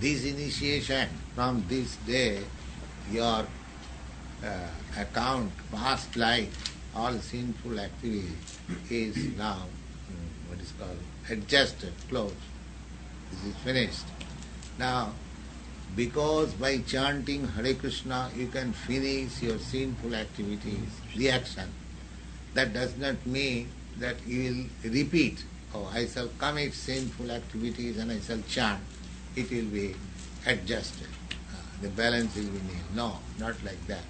this initiation from this day, your uh, account, past life, all sinful activity is now mm, what is called adjusted, closed. This is finished. Now, because by chanting Hare Krishna you can finish your sinful activities, reaction, that does not mean that you will repeat, oh, I shall commit sinful activities and I shall chant. It will be adjusted. Uh, the balance will be nil. No, not like that.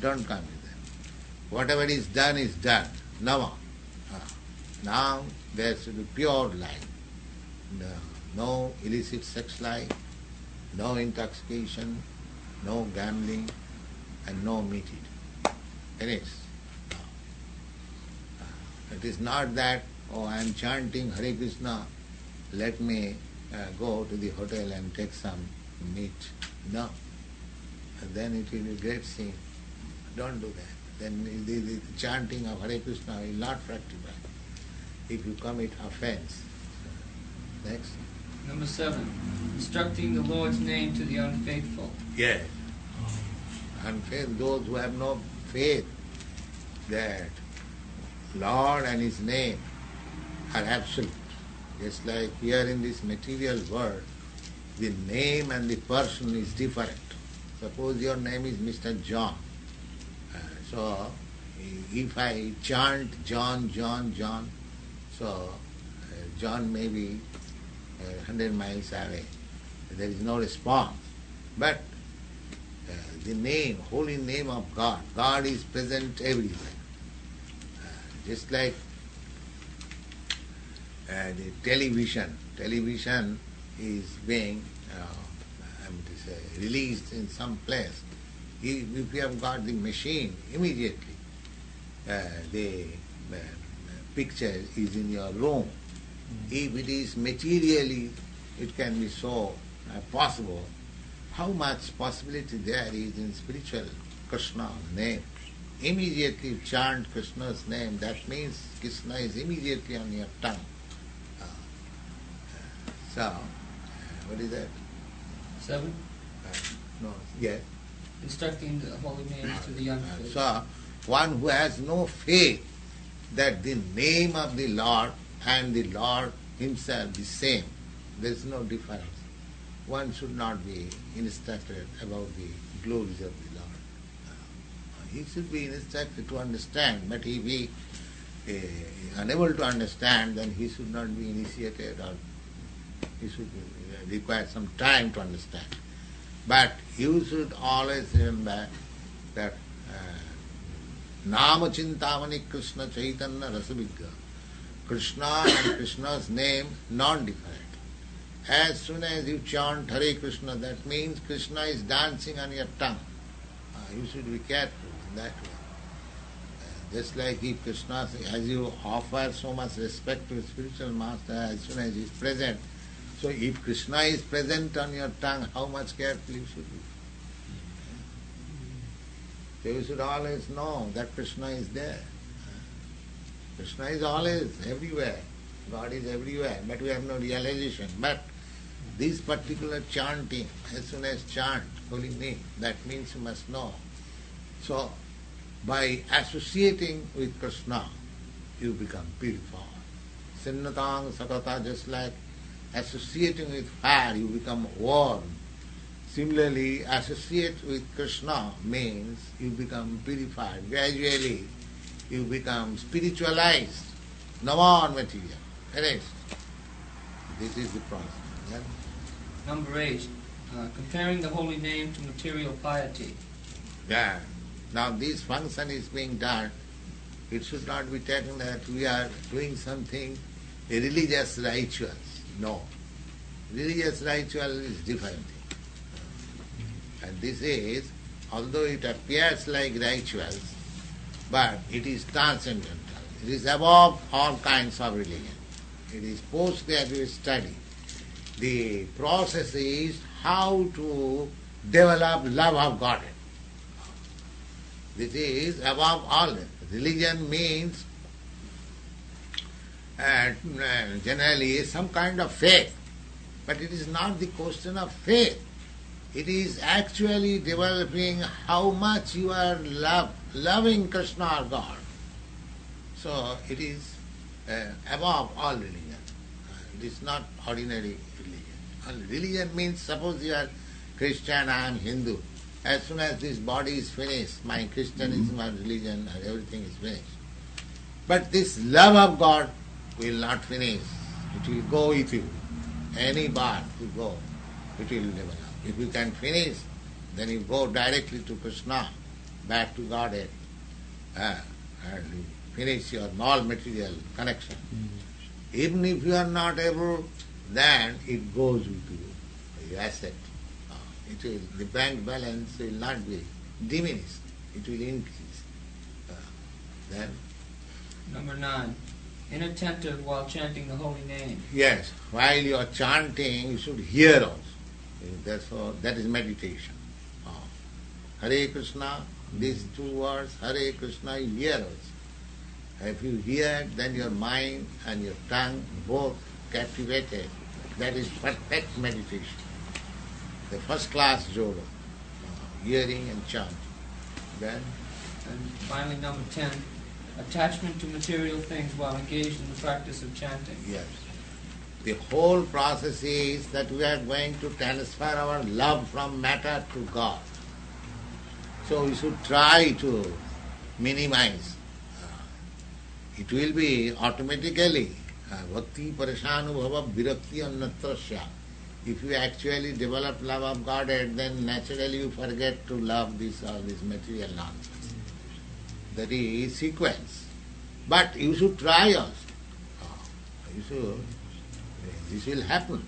Don't come with that. Whatever is done is done. Now, uh, now there should be pure life. No, no illicit sex life, no intoxication, no gambling, and no meat eating. Finished. It is not that, oh, I am chanting Hare Krishna, let me uh, Uh, go to the hotel and take some meat. No. And then it will be great sin. Don't do that. Then the, the, the chanting of Hare Krishna will not fructify if you commit offense. Next. Number seven, instructing the Lord's name to the unfaithful. Yes. Unfaith, those who have no faith that Lord and His name are absolute. Just like here in this material world, the name and the person is different. Suppose your name is Mr. John. Uh, so, if I chant John, John, John, so uh, John may be uh, 100 miles away. There is no response. But uh, the name, holy name of God, God is present everywhere. Uh, just like uh, the television, television is being uh, I mean to say, released in some place. If if you have got the machine, immediately uh, the uh, picture is in your room. If it is materially, it can be so uh, possible. How much possibility there is in spiritual Krishna name? Immediately chant Krishna's name, that means Krishna is immediately on your tongue. Uh, uh, so, uh, what is that? Seven, Uh, no, yes. instructing the holy names to the unfaithful. So, one who has no faith that the name of the Lord and the Lord Himself the same, there is no difference. One should not be instructed about the glories of the Lord. Uh, He should be instructed to understand, but if he is unable to understand, then he should not be initiated or he should uh, require some time to understand. But you should always remember that Nama Chintamani Krishna Chaitanya Rasavigra. Krishna and Krishna's name non-different. As soon as you chant Hare Krishna, that means Krishna is dancing on your tongue. Uh, you should be careful in that way. Uh, just like if Krishna, as you offer so much respect to spiritual master as soon as he is present, so if Krishna is present on your tongue, how much careful you should be. So you should always know that Krishna is there. Krishna is always everywhere. God is everywhere, but we have no realization. But this particular chanting, as soon as chant holy name, that means you must know. So by associating with Krishna, you become purified. Sinnatang sakata, just like associating with fire, you become warm. Similarly, associate with Krishna means you become purified. Gradually, you become spiritualized, non-material. Finished. This is the process. Yeah? Number eight, uh, comparing the holy name to material piety. Yeah. Now this function is being done. It should not be taken that we are doing something religious rituals. No. Religious ritual is different thing. And this is, although it appears like rituals, but it is transcendental. It is above all kinds of religion. It is postgraduate study. The process is how to develop love of God. This is above all. Religion means generally some kind of faith, but it is not the question of faith. It is actually developing how much you are love, loving Krishna or God. So it is uh, above all religion. Uh, it is not ordinary religion. Religion means suppose you are Christian, I am Hindu. As soon as this body is finished, my Christianism my religion and everything is finished. But this love of God will not finish. It will go with you. Any birth you go, it will develop. If you can finish, then you go directly to Krishna, back to Godhead, uh, and you finish your non-material connection. Even if you are not able, then it goes with you, your asset. Uh, it will, the bank balance will not be diminished, it will increase. Uh, then Number nine, inattentive while chanting the holy name. Yes, while you are chanting, you should hear also. Therefore, that is meditation. Oh. Hare Krishna, these two words, Hare Krishna, you hear also. If you hear, then your mind and your tongue both captivated. That is perfect meditation. The first class yoga, uh, hearing and chanting. Then, And finally, number ten, attachment to material things while engaged in the practice of chanting. yes. The whole process is that we are going to transfer our love from matter to God. So we should try to minimize. Uh, it will be automatically uh, bhakti parishanubhava virakti annatrasya. If you actually develop love of Godhead, then naturally you forget to love this all this material nonsense. That is sequence. But you should try also. Uh, You should this will happen.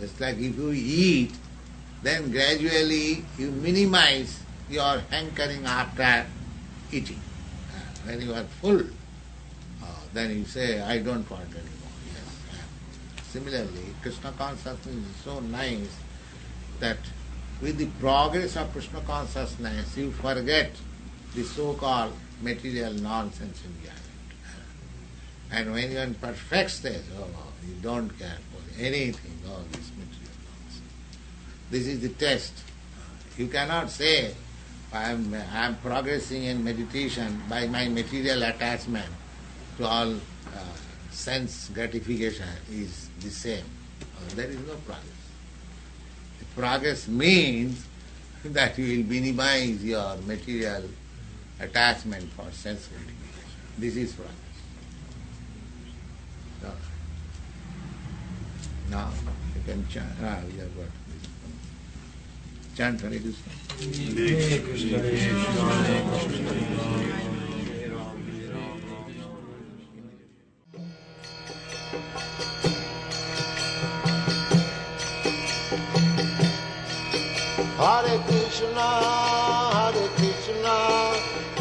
Just like if you eat, then gradually you minimize your hankering after eating. Uh, When you are full, uh, then you say, I don't want anymore. Yes. Similarly, Krishna consciousness is so nice that with the progress of Krishna consciousness, you forget the so-called material nonsense in reality. And when you are in perfect state, oh, you don't care for anything, all this material nonsense. This is the test. You cannot say, I am, I am progressing in meditation by my material attachment to all uh, sense gratification is the same. Uh, there is no progress. The progress means that you will minimize your material attachment for sense gratification. This is. So, now you can chant. Ah, we have got this. Chant Hare Krishna.